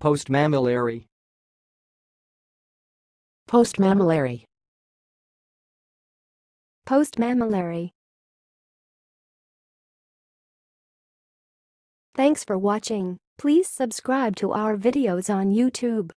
Postmammillary. Postmammillary. Postmammillary. Thanks for watching. Please subscribe to our videos on YouTube.